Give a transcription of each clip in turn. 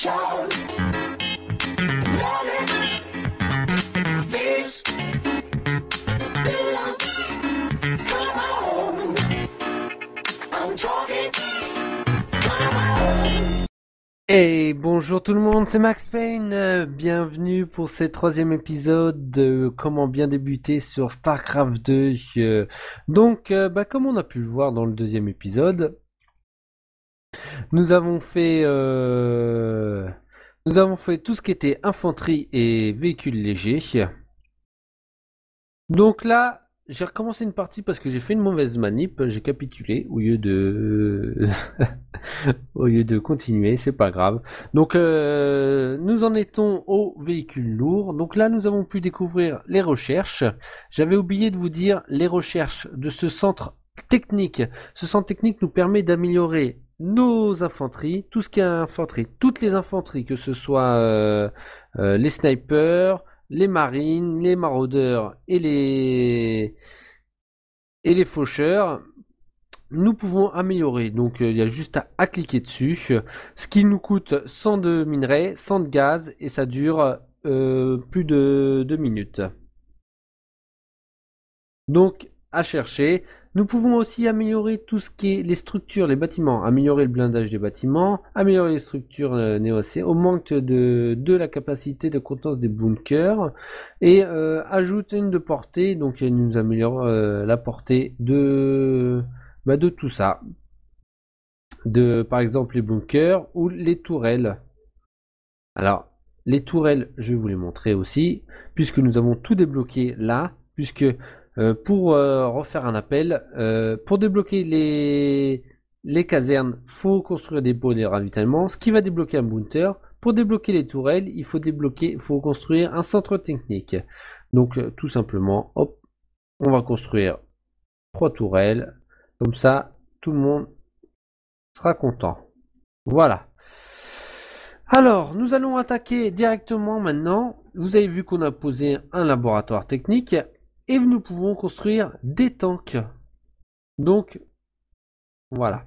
Et bonjour tout le monde, c'est Max Payne. Bienvenue pour ce troisième épisode de Comment bien débuter sur StarCraft 2. Euh, Donc, euh, bah, comme on a pu le voir dans le deuxième épisode, nous avons fait, euh, nous avons fait tout ce qui était infanterie et véhicules légers. Donc là, j'ai recommencé une partie parce que j'ai fait une mauvaise manip, j'ai capitulé au lieu de, au lieu de continuer, c'est pas grave. Donc euh, nous en étions au véhicule lourd. Donc là nous avons pu découvrir les recherches. J'avais oublié de vous dire les recherches de ce centre technique. Ce centre technique nous permet d'améliorer nos infanteries, tout ce qui est infanterie, toutes les infanteries, que ce soit euh, euh, les snipers, les marines, les maraudeurs et les et les faucheurs nous pouvons améliorer. Donc euh, il y a juste à, cliquer dessus. Ce qui nous coûte 100 de minerais, 100 de gaz et ça dure plus de 2 minutes. Donc à chercher. Nous pouvons aussi améliorer tout ce qui est les structures, les bâtiments, améliorer le blindage des bâtiments, améliorer les structures euh, néocées au manque de, de la capacité de contenance des bunkers et euh, ajouter une de portée, donc nous améliore euh, la portée de bah, de tout ça. De, par exemple, les bunkers ou les tourelles. Alors, les tourelles, je vais vous les montrer aussi, puisque nous avons tout débloqué là, puisque euh, pour euh, refaire un appel, euh, pour débloquer les, les casernes, faut construire des pots de ravitaillement, ce qui va débloquer un bunker. Pour débloquer les tourelles, il faut débloquer, faut construire un centre technique. Donc, tout simplement, hop, on va construire trois tourelles. Comme ça, tout le monde sera content. Voilà. Alors, nous allons attaquer directement maintenant. Vous avez vu qu'on a posé un laboratoire technique et nous pouvons construire des tanks. Donc, voilà.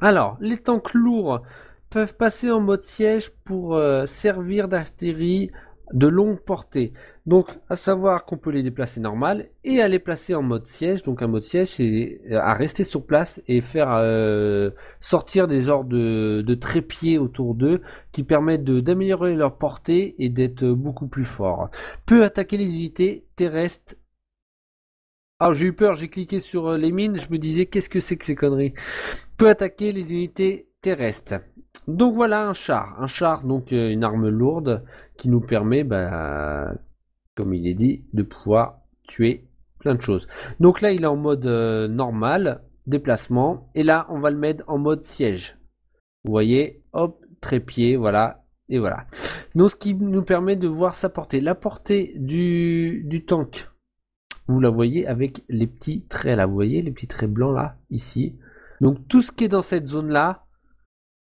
Alors, les tanks lourds peuvent passer en mode siège pour euh, servir d'artillerie de longue portée. Donc, à savoir qu'on peut les déplacer normal et à les placer en mode siège. Donc, un mode siège, c'est euh, à rester sur place et faire euh, sortir des genres de, de trépieds autour d'eux qui permettent d'améliorer leur portée et d'être beaucoup plus forts. Peut attaquer les unités terrestres. Ah, j'ai eu peur, j'ai cliqué sur euh, les mines, je me disais qu'est-ce que c'est que ces conneries? Peut attaquer les unités terrestres. Donc voilà un char, un char donc euh, une arme lourde qui nous permet, bah, comme il est dit, de pouvoir tuer plein de choses. Donc là il est en mode euh, normal, déplacement, et là on va le mettre en mode siège. Vous voyez, hop, trépied, voilà, et voilà. Donc ce qui nous permet de voir sa portée. La portée du, du tank, vous la voyez avec les petits traits là, vous voyez les petits traits blancs là, ici. Donc tout ce qui est dans cette zone là,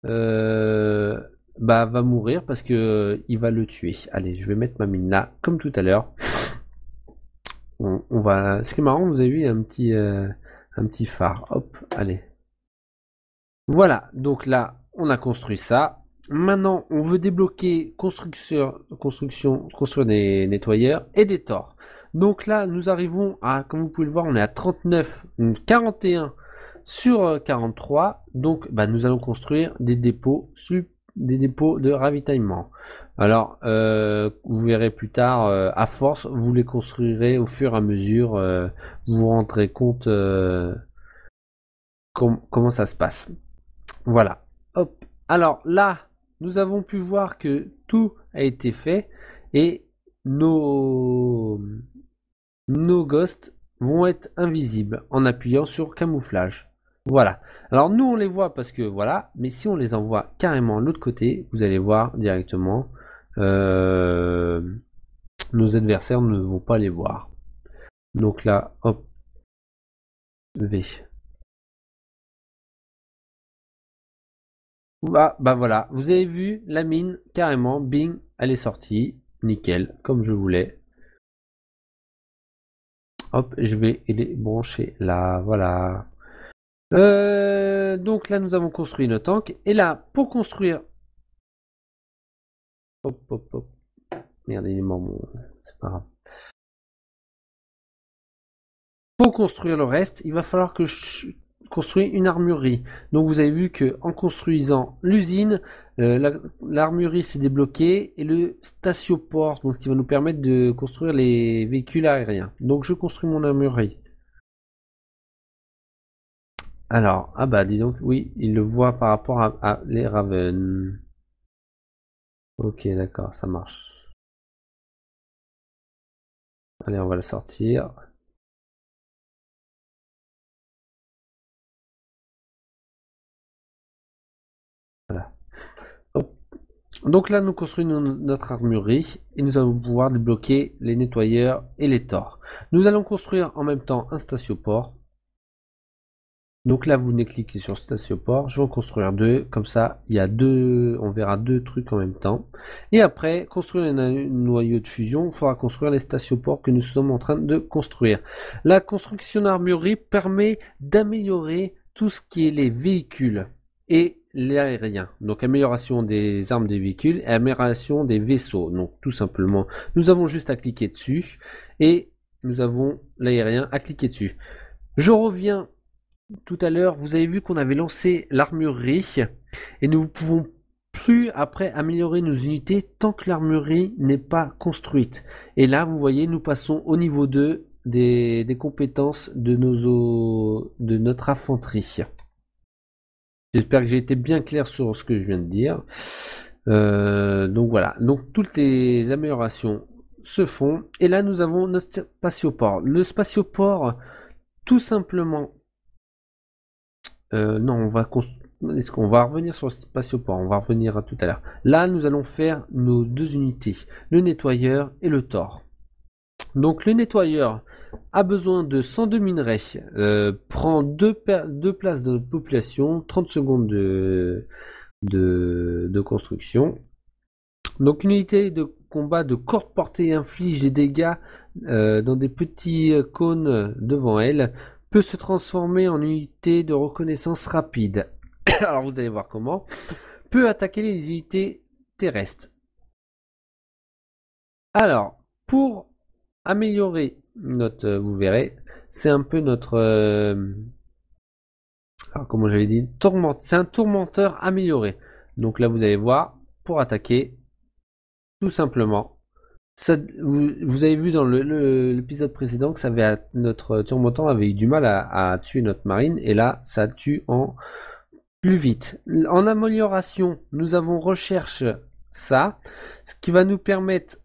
euh, bah va mourir parce que il va le tuer. Allez, je vais mettre ma mine là, comme tout à l'heure. On, va. Ce qui est marrant, vous avez vu un petit, euh, un petit phare. Hop, allez. Voilà. Donc là, on a construit ça. Maintenant, on veut débloquer construction, construction, construire des nettoyeurs et des tors. Donc là, nous arrivons à, comme vous pouvez le voir, on est à 39, donc 41 sur euh, 43. Donc, bah, nous allons construire des dépôts, des dépôts de ravitaillement. Alors, euh, vous verrez plus tard, euh, à force, vous les construirez au fur et à mesure. euh, vous vous rendrez compte euh, com- comment ça se passe. Voilà. Hop. Alors là, nous avons pu voir que tout a été fait et nos nos ghosts vont être invisibles en appuyant sur camouflage. Voilà. Alors nous on les voit parce que voilà, mais si on les envoie carrément de l'autre côté, vous allez voir directement, euh, nos adversaires ne vont pas les voir. Donc là, hop, V. Ah, bah voilà, vous avez vu la mine carrément, bing, elle est sortie, nickel, comme je voulais. Hop, je vais les brancher là, voilà. Euh, donc là, nous avons construit notre tank. Et là, pour construire Hop, hop, hop. Merde, il est mort, mon... c'est pas grave. Pour construire le reste, il va falloir que je construise une armurerie. Donc vous avez vu que en construisant l'usine, euh, la- l'armurerie s'est débloquée et le statioport, donc ce qui va nous permettre de construire les véhicules aériens. Donc je construis mon armurerie. Alors, ah bah dis donc, oui, il le voit par rapport à, à les Raven. Ok, d'accord, ça marche. Allez, on va le sortir. Donc là, nous construisons notre armurerie et nous allons pouvoir débloquer les nettoyeurs et les tors. Nous allons construire en même temps un statioport. Donc là, vous venez cliquer sur statioport. Je vais en construire deux. Comme ça, il y a deux, on verra deux trucs en même temps. Et après, construire un, noyau de fusion, il faudra construire les statioport que nous sommes en train de construire. La construction d'armurerie permet d'améliorer tout ce qui est les véhicules et l'aérien. Donc amélioration des armes des véhicules et amélioration des vaisseaux. Donc tout simplement, nous avons juste à cliquer dessus et nous avons l'aérien à cliquer dessus. Je reviens tout à l'heure, vous avez vu qu'on avait lancé l'armurerie et nous ne pouvons plus après améliorer nos unités tant que l'armurerie n'est pas construite. Et là, vous voyez, nous passons au niveau 2 des, compétences de, nos, de notre infanterie. J'espère que j'ai été bien clair sur ce que je viens de dire. Euh, donc voilà, donc toutes les améliorations se font. Et là, nous avons notre spatioport. Le spatioport, tout simplement, euh, non, on va est-ce qu'on va revenir sur le spatioport? On va revenir à tout à l'heure. Là, nous allons faire nos deux unités, le nettoyeur et le tor. Donc le nettoyeur a besoin de 102 minerais, euh, prend deux, places de population, 30 secondes de, construction. Donc une unité de combat de courte portée inflige des dégâts euh, dans des petits cônes devant elle peut se transformer en unité de reconnaissance rapide. Alors vous allez voir comment. Peut attaquer les unités terrestres. Alors, pour améliorer notre, vous verrez, c'est un peu notre, euh, alors comment j'avais dit, tourment, c'est un tourmenteur amélioré. Donc là, vous allez voir, pour attaquer, tout simplement, vous, avez vu dans l'épisode précédent que ça avait, notre tourmentant avait eu du mal à, tuer notre marine, et là, ça tue en plus vite. En amélioration, nous avons recherche ça, ce qui va nous permettre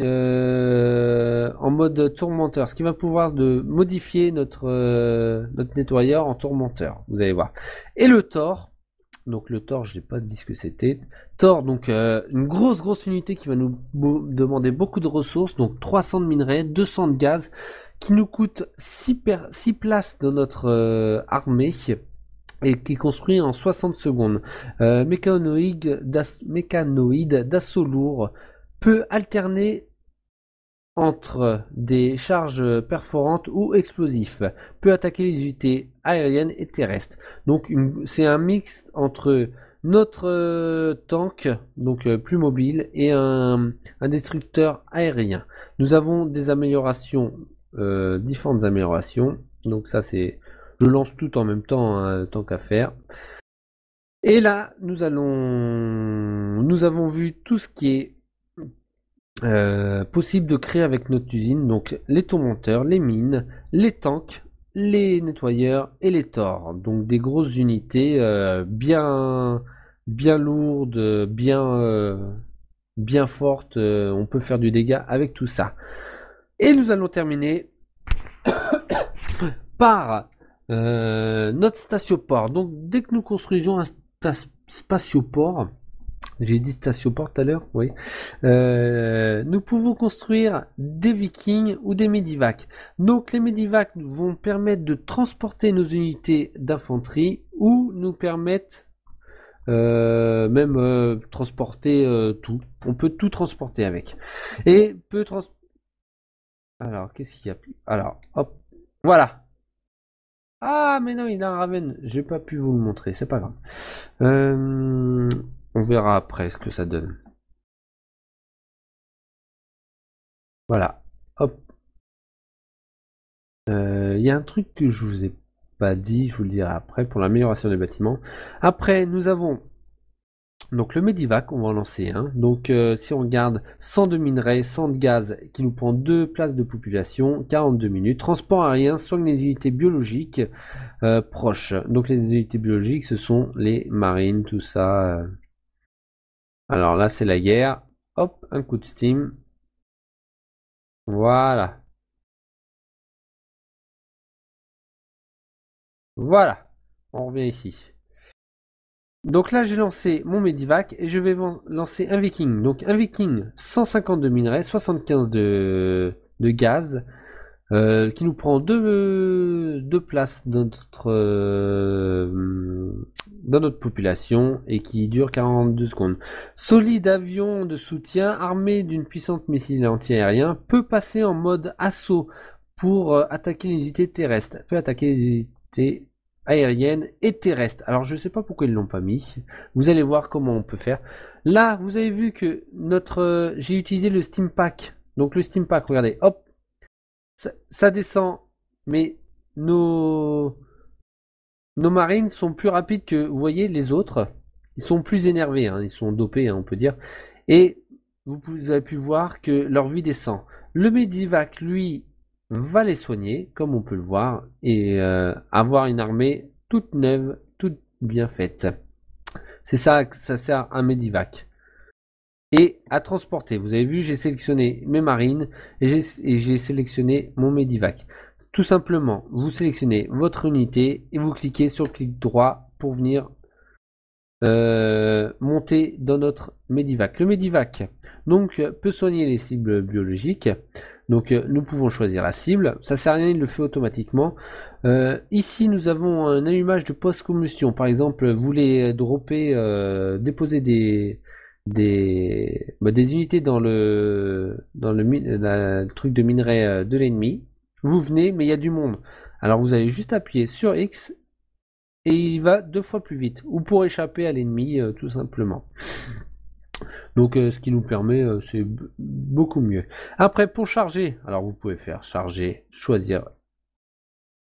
euh, en mode tourmenteur, ce qui va pouvoir de modifier notre, euh, notre nettoyeur en tourmenteur, vous allez voir. Et le Thor, donc le Thor, je n'ai pas dit ce que c'était. Thor, donc euh, une grosse grosse unité qui va nous demander beaucoup de ressources, donc 300 de minerais, 200 de gaz, qui nous coûte 6, 6 places dans notre armée et qui est construit en 60 secondes. Mécanoïde d'assaut lourd peut alterner entre des charges perforantes ou explosifs, peut attaquer les unités aériennes et terrestres. Donc c'est un mix entre notre euh, tank, donc euh, plus mobile, et un, un, destructeur aérien. Nous avons des améliorations, euh, différentes améliorations. Donc ça c'est, je lance tout en même temps, hein, tant qu'à faire. Et là, nous allons, nous avons vu tout ce qui est euh, possible de créer avec notre usine, donc les tourmenteurs, les mines, les tanks, les nettoyeurs et les tors. Donc des grosses unités euh, bien, bien lourdes, bien, euh, bien fortes. on peut faire du dégât avec tout ça. Et nous allons terminer par notre statioport. Donc dès que nous construisons un spatioport, j'ai dit statioport tout à l'heure, oui. Euh, nous pouvons construire des vikings ou des medivacs. Donc les medivacs vont permettre de transporter nos unités d'infanterie ou nous permettent euh, même euh, transporter euh, tout. On peut tout transporter avec. Et peut trans... Alors, qu'est-ce qu'il y a plus? Alors, hop, voilà. Ah, mais non, il a un Raven. J'ai pas pu vous le montrer, c'est pas grave. On verra après ce que ça donne. Voilà. Hop. Euh, Il y a un truc que je vous ai pas dit, je vous le dirai après pour l'amélioration des bâtiments. Après, nous avons donc le Medivac, on va lancer un. Donc euh, si on regarde 100 de minerais, 100 de gaz qui nous prend deux places de population, 42 minutes. Transport aérien, soigne les unités biologiques euh, proches. Donc les unités biologiques, ce sont les marines, tout ça. Alors là, c'est la guerre. Hop, un coup de steam. Voilà. Voilà. On revient ici. Donc là, j'ai lancé mon Medivac et je vais lancer un Viking. Donc un Viking, 150 de minerais, 75 de, de gaz, euh, qui nous prend deux, deux places dans notre, euh, dans notre population et qui dure 42 secondes. Solide avion de soutien armé d'une puissante missile anti-aérien peut passer en mode assaut pour euh, attaquer les unités terrestres. Peut attaquer les unités aériennes et terrestres. Alors je sais pas pourquoi ils l'ont pas mis. Vous allez voir comment on peut faire. Là, vous avez vu que notre j'ai utilisé le Steam Pack. Donc le Steam Pack, regardez, hop, ça, descend, mais nos nos marines sont plus rapides que vous voyez les autres. Ils sont plus énervés, hein, ils sont dopés, hein, on peut dire. Et vous avez pu voir que leur vie descend. Le Medivac, lui, va les soigner, comme on peut le voir, et euh, avoir une armée toute neuve, toute bien faite. C'est ça que ça sert un Medivac. Et à transporter. Vous avez vu, j'ai sélectionné mes marines et j'ai sélectionné mon Medivac. Tout simplement, vous sélectionnez votre unité et vous cliquez sur le clic droit pour venir euh, monter dans notre Medivac. Le Medivac donc peut soigner les cibles biologiques. Donc euh, nous pouvons choisir la cible. Ça sert à rien, il le fait automatiquement. Euh, ici nous avons un allumage de post-combustion. Par exemple, vous voulez dropper, déposer des des, bah, des unités dans le dans le, truc de minerai euh, de l'ennemi. Vous venez, mais il y a du monde. Alors vous allez juste appuyer sur X et il va deux fois plus vite. Ou pour échapper à l'ennemi, euh, tout simplement. Donc euh, ce qui nous permet, c'est beaucoup mieux. Après, pour charger, alors vous pouvez faire charger, choisir,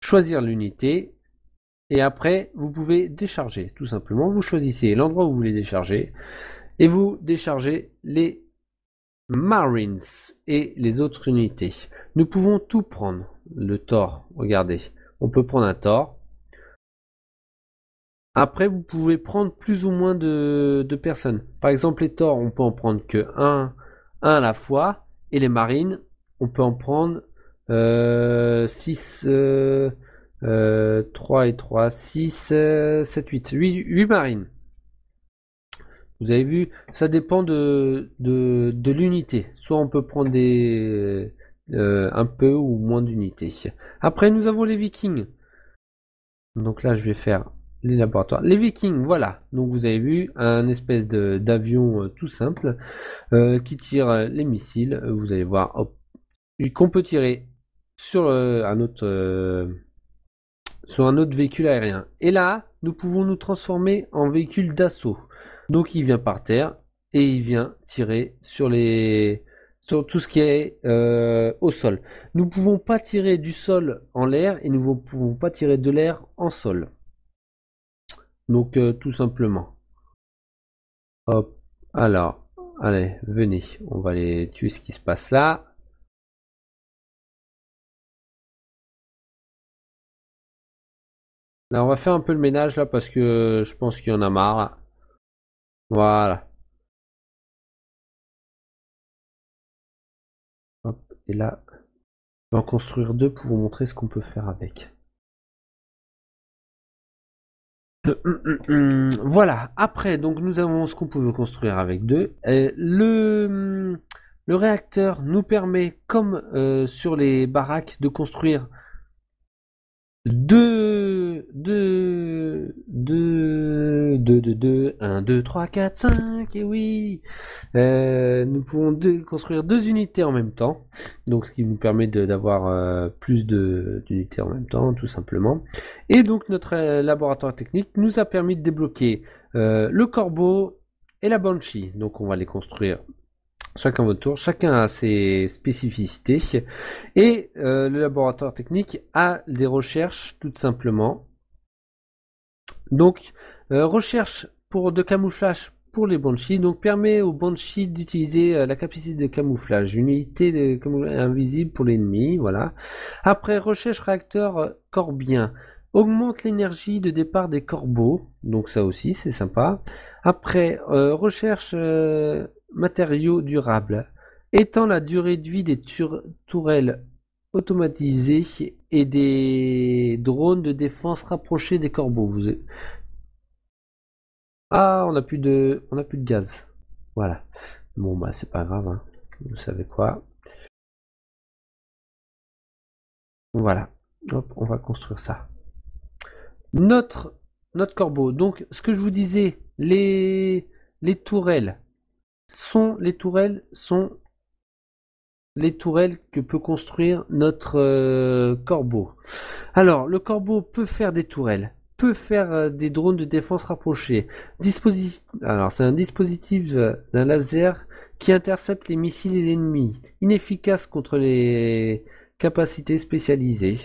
choisir l'unité. Et après, vous pouvez décharger, tout simplement. Vous choisissez l'endroit où vous voulez décharger. Et vous déchargez les Marines et les autres unités. Nous pouvons tout prendre. Le Thor, regardez. On peut prendre un Thor. Après, vous pouvez prendre plus ou moins de, personnes. Par exemple, les Thor, on peut en prendre que un, un à la fois. Et les Marines, on peut en prendre 6, 3 et 3, 6, 7, 8. 8, 8 Marines. Vous avez vu, ça dépend de, de, l'unité. Soit on peut prendre des, euh, un peu ou moins d'unités. Après, nous avons les Vikings. Donc là, je vais faire les laboratoires. Les Vikings, voilà. Donc vous avez vu un espèce d'avion euh, tout simple euh, qui tire les missiles. Vous allez voir, qu'on peut tirer sur un autre sur un autre véhicule aérien. Et là, nous pouvons nous transformer en véhicule d'assaut. Donc il vient par terre et il vient tirer sur les sur tout ce qui est euh, au sol. Nous pouvons pas tirer du sol en l'air et nous ne pouvons pas tirer de l'air en sol. Donc euh, tout simplement. Hop. Alors, allez, venez. On va aller tuer ce qui se passe là. Là, on va faire un peu le ménage là parce que je pense qu'il y en a marre. Voilà. Et là, je vais en construire deux pour vous montrer ce qu'on peut faire avec. Voilà, après, donc nous avons ce qu'on peut construire avec deux. Le, le réacteur nous permet, comme euh, sur les baraques, de construire deux, deux, deux, deux, deux, deux, un, deux, trois, quatre, cinq, et oui. Euh, nous pouvons construire deux unités en même temps, donc ce qui nous permet d'avoir euh, plus d'unités en même temps, tout simplement. Et donc notre euh, laboratoire technique nous a permis de débloquer euh, le corbeau et la banshee. Donc on va les construire Chacun votre tour, chacun a ses spécificités. Et le laboratoire technique a des recherches, tout simplement. Donc, euh, recherche pour de camouflage pour les Banshee, donc permet aux Banshee d'utiliser euh, la capacité de camouflage, une unité de camouflage invisible pour l'ennemi, voilà. Après, recherche réacteur euh, corbien, augmente l'énergie de départ des corbeaux, donc ça aussi c'est sympa. Après, recherche matériaux durables, étend la durée de vie des tourelles automatisées et des drones de défense rapprochés des corbeaux. Vous... Ah, on a plus de, on a plus de gaz. Voilà. Bon bah c'est pas grave. hein. Vous savez quoi Voilà. Hop, on va construire ça. Notre notre corbeau. Donc ce que je vous disais, les les tourelles sont les tourelles sont les tourelles que peut construire notre euh, corbeau. Alors, le corbeau peut faire des tourelles, peut faire euh, des drones de défense rapprochés. Disposi- Alors, c'est un dispositif euh, d'un laser qui intercepte les missiles et l'ennemi, inefficace contre les capacités spécialisées.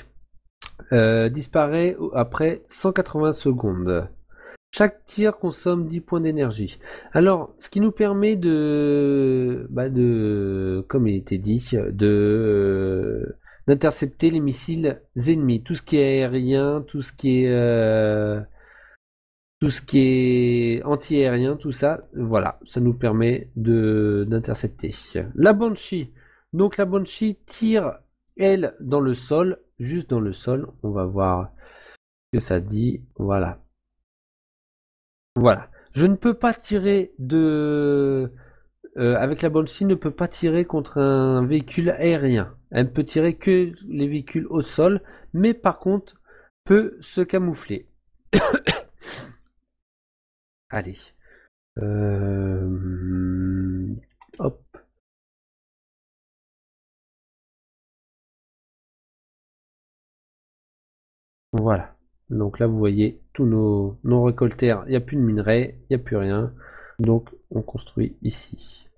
Euh, disparaît après 180 secondes. Chaque tir consomme 10 points d'énergie. Alors, ce qui nous permet de, bah de, comme il était dit, de euh, d'intercepter les missiles ennemis, tout ce qui est aérien, tout ce qui est euh, tout ce qui est anti-aérien, tout ça, voilà, ça nous permet de d'intercepter. La Banshee, donc la Banshee tire elle dans le sol, juste dans le sol. On va voir ce que ça dit. Voilà. Voilà. Je ne peux pas tirer de... euh, avec la Banshee, ne peut pas tirer contre un véhicule aérien. Elle ne peut tirer que les véhicules au sol, mais par contre, peut se camoufler. Allez. Euh, Hop. Voilà. Donc là, vous voyez, tous nos, nos il n'y a plus de minerais, il n'y a plus rien. Donc, on construit ici.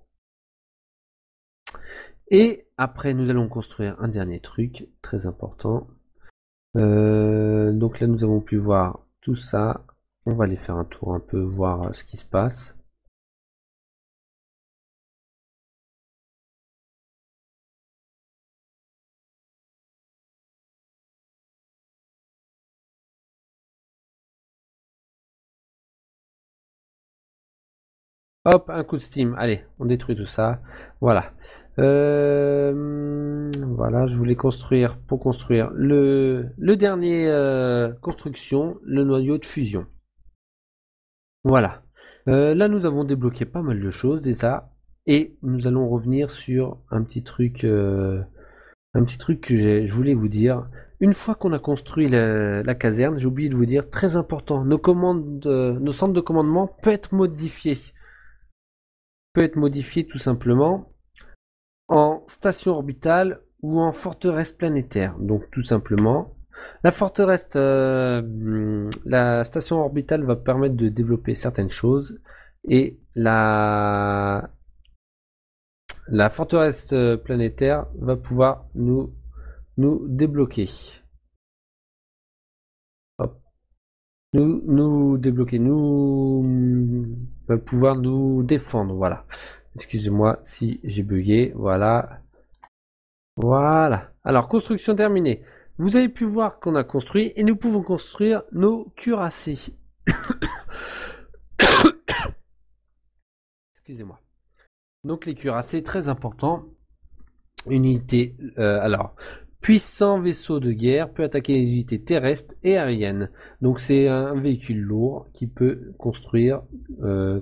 Et après, nous allons construire un dernier truc très important. Euh, donc là, nous avons pu voir tout ça. On va aller faire un tour un peu, voir ce qui se passe. Hop, un coup de steam. Allez, on détruit tout ça. Voilà. Euh, voilà, je voulais construire pour construire le, dernier euh, construction, le noyau de fusion. Voilà. Euh, là, nous avons débloqué pas mal de choses déjà. Et nous allons revenir sur un petit truc, un petit truc que je voulais vous dire. Une fois qu'on a construit la, la caserne, j'ai oublié de vous dire, très important, nos commandes, nos centres de commandement peuvent être modifiés peut être modifié tout simplement en station orbitale ou en forteresse planétaire. Donc tout simplement, la forteresse, euh, hum, la station orbitale va permettre de développer certaines choses et la la forteresse euh, planétaire va pouvoir nous nous débloquer. Nous débloquer, nous va pouvoir nous défendre. Voilà. Excusez-moi si j'ai bugué. Voilà. Voilà. Alors, construction terminée. Vous avez pu voir qu'on a construit et nous pouvons construire nos cuirassés. Excusez-moi. Donc les cuirassés, très important. Unité. euh, alors, puissant vaisseau de guerre peut attaquer les unités terrestres et aériennes. Donc c'est un véhicule lourd qui peut construire. euh,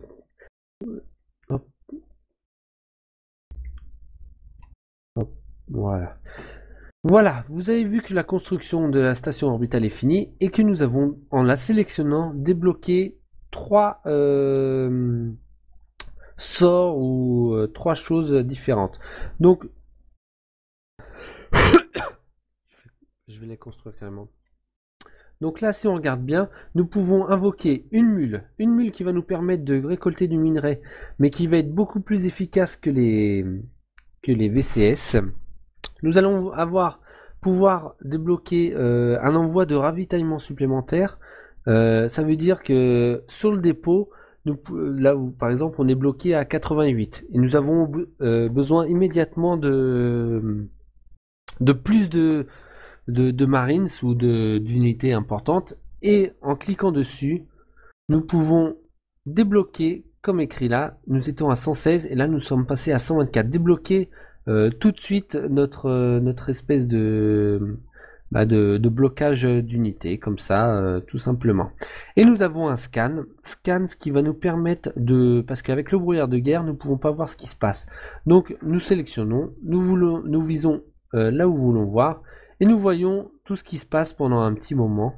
Voilà. Voilà, vous avez vu que la construction de la station orbitale est finie et que nous avons, en la sélectionnant, débloqué trois euh, sorts ou euh, trois choses différentes. Donc, les construire carrément. Donc là, si on regarde bien, nous pouvons invoquer une mule. Une mule qui va nous permettre de récolter du minerai, mais qui va être beaucoup plus efficace que les, que les VCS. Nous allons avoir pouvoir débloquer euh, un envoi de ravitaillement supplémentaire. Euh, ça veut dire que sur le dépôt, nous, là où par exemple on est bloqué à 88 et nous avons euh, besoin immédiatement de, de plus de, de, marines ou d'unités importantes et en cliquant dessus, nous pouvons débloquer comme écrit là, nous étions à 116 et là nous sommes passés à 124. Débloquer euh, tout de suite notre, euh, notre espèce de, bah, de, blocage d'unité, comme ça, euh, tout simplement. Et nous avons un scan, scan ce qui va nous permettre de, parce qu'avec le brouillard de guerre, nous ne pouvons pas voir ce qui se passe. Donc nous sélectionnons, nous, voulons, nous visons là où nous voulons voir, et nous voyons tout ce qui se passe pendant un petit moment.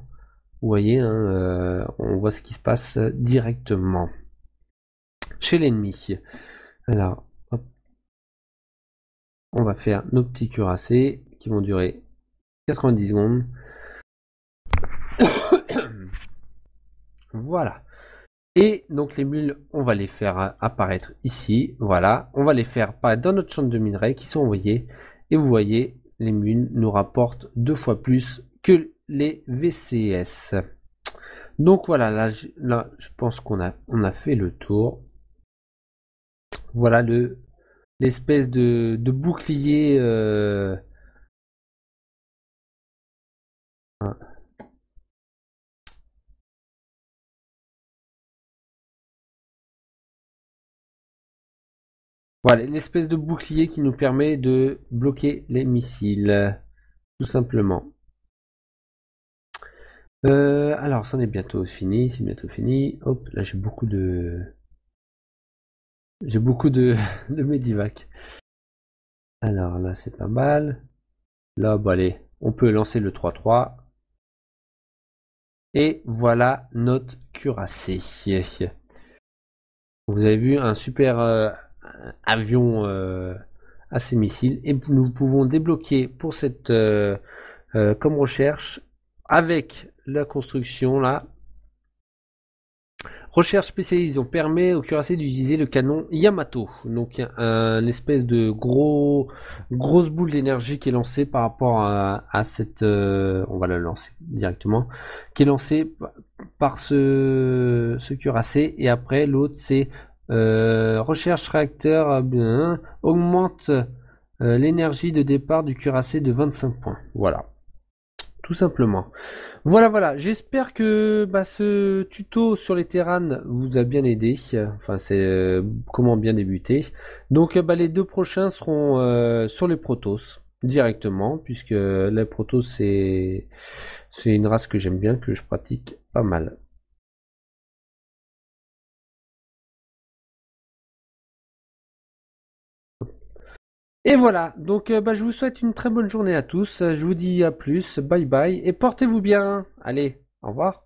Vous voyez, hein, on voit ce qui se passe directement chez l'ennemi. Alors, on va faire nos petits cuirassés qui vont durer 90 secondes. voilà. Et donc les mules, on va les faire apparaître ici. Voilà. On va les faire apparaître dans notre champ de minerais qui sont envoyés. Et vous voyez, les mules nous rapportent deux fois plus que les VCS. Donc voilà, là, là je pense qu'on a, on a fait le tour. Voilà le l'espèce de, de, bouclier. Euh... Voilà, l'espèce de bouclier qui nous permet de bloquer les missiles, tout simplement. Euh, alors, c'en est bientôt fini, c'est bientôt fini. Hop, là j'ai beaucoup de... J'ai beaucoup de, Medivac. Alors là, c'est pas mal. Là, bon allez, on peut lancer le 3-3. Et voilà notre cuirassé. Vous avez vu un super euh, avion euh, à ces missiles. Et nous pouvons débloquer pour cette euh, comme recherche avec la construction là Recherche spécialisée, on permet au cuirassé d'utiliser le canon Yamato. Donc un espèce de gros grosse boule d'énergie qui est lancée par rapport à, cette euh, on va la lancer directement qui est lancée par ce, ce cuirassé et après l'autre c'est euh, recherche réacteur euh, augmente l'énergie de départ du cuirassé de 25 points. Voilà tout simplement. Voilà, voilà. J'espère que bah, ce tuto sur les terranes vous a bien aidé. Enfin, c'est euh, comment bien débuter. Donc, bah, les deux prochains seront euh, sur les Protoss directement, puisque les Protoss c'est une race que j'aime bien, que je pratique pas mal. Et voilà, donc euh, bah, je vous souhaite une très bonne journée à tous. Je vous dis à plus, bye bye et portez-vous bien. Allez, au revoir.